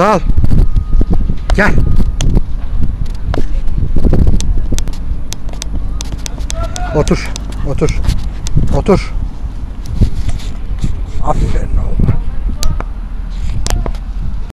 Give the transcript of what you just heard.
Sağ ol. Gel. Otur. Otur. Otur. Aferin oğlum.